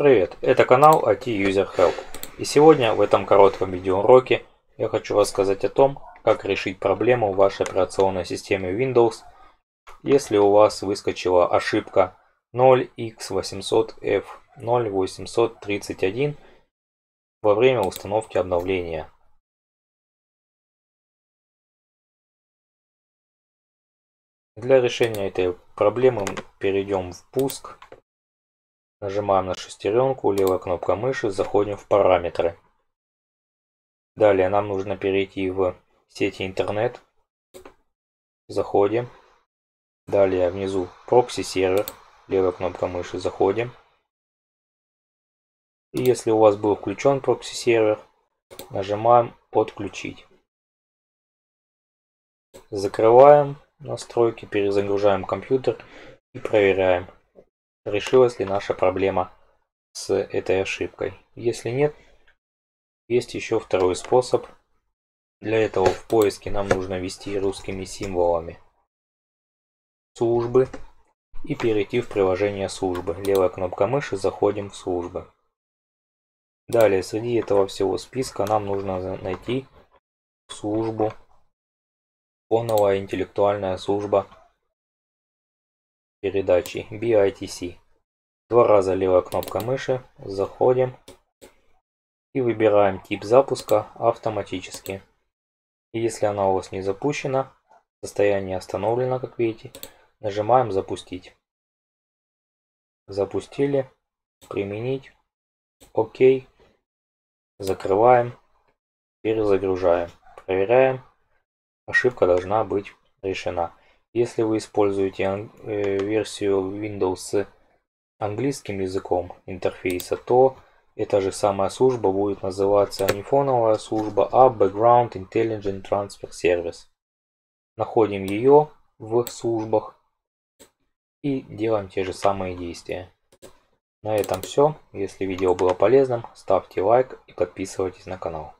Привет, это канал IT User Help. И сегодня в этом коротком видеоуроке я хочу рассказать о том, как решить проблему в вашей операционной системе Windows, если у вас выскочила ошибка 0x800F00831 во время установки обновления. Для решения этой проблемы перейдем в пуск Нажимаем на шестеренку, левая кнопка мыши, заходим в параметры. Далее нам нужно перейти в сети интернет. Заходим. Далее внизу прокси сервер, левая кнопка мыши, заходим. И если у вас был включен прокси сервер, нажимаем отключить. Закрываем настройки, перезагружаем компьютер и проверяем решилась ли наша проблема с этой ошибкой. Если нет, есть еще второй способ. Для этого в поиске нам нужно ввести русскими символами службы и перейти в приложение службы. Левая кнопка мыши, заходим в службы. Далее, среди этого всего списка нам нужно найти службу, фоновая интеллектуальная служба передачи BITC. Два раза левая кнопка мыши, заходим и выбираем тип запуска автоматически. И если она у вас не запущена, состояние остановлено, как видите, нажимаем запустить. Запустили, применить, ОК, закрываем, перезагружаем, проверяем, ошибка должна быть решена. Если вы используете э, версию Windows с английским языком интерфейса, то эта же самая служба будет называться не фоновая служба, а Background Intelligent Transfer Service. Находим ее в службах и делаем те же самые действия. На этом все. Если видео было полезным, ставьте лайк и подписывайтесь на канал.